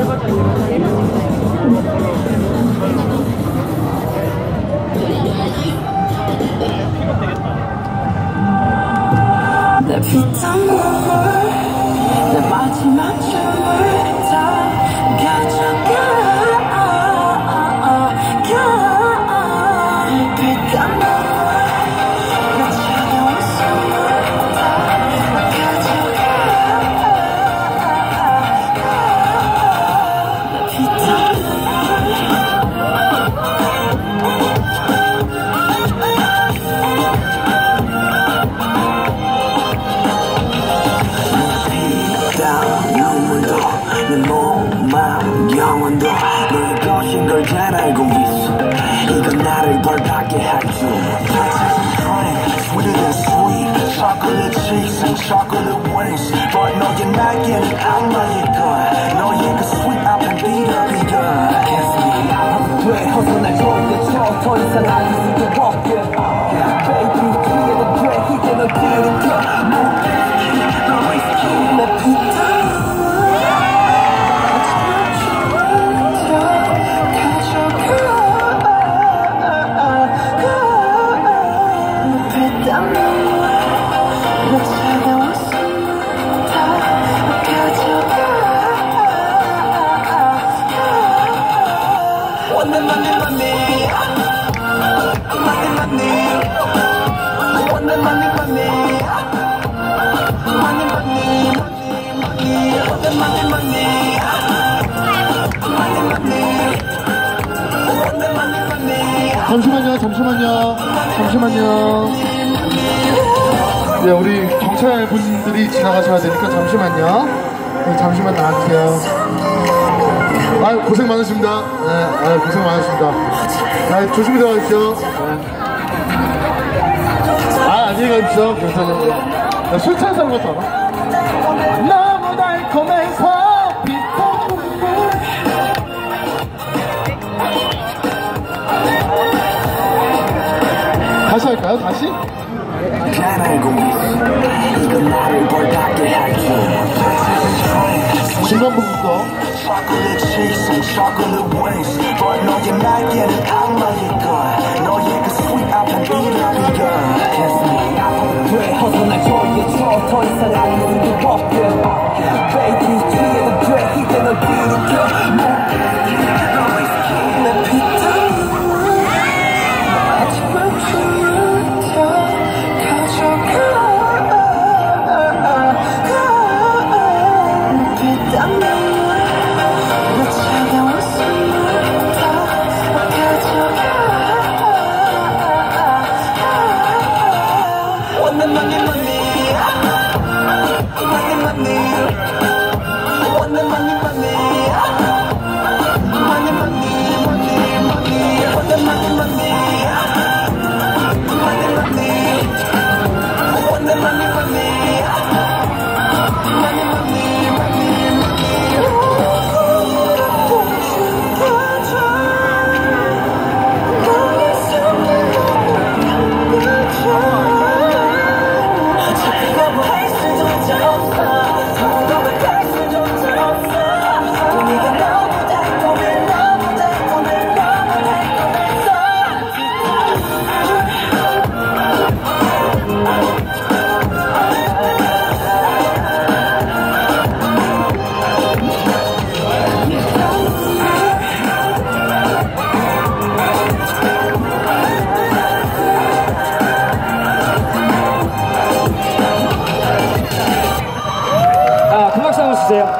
The tant d'amour, de 걸 잘 알고 있어 이건 나를 벌받게 할줄 Sweeter than sweet Chocolate cheeks and chocolate wings But 너의 날개는 악마일 거야 너의 그 sweet 앞은 비벼비벼 가슴이 아파도 어서 날 돌려줘 더 이상 아플 수도 없게 잠시만요, 잠시만요, 잠시만요. 네, 우리 경찰 분들이 지나가셔야 되니까 잠시만요. 네, 잠시만 나와주세요. 아유, 고생 많으십니다. 네, 아유, 고생 많으십니다. 아, 조심히 들어가십시오. 네. 아, 안녕히 가십시오, 경찰님. 네, 술 취한 사람 같아, 나? 다시 할까요? 다시? 잘 알고 있어 이건 나를 벌받게 할줄 중간부부터. Chocolate cheeks and chocolate wings But 너의 날개는 악마일 거야 너의 그 sweet 앞은 비벼비벼 Yeah.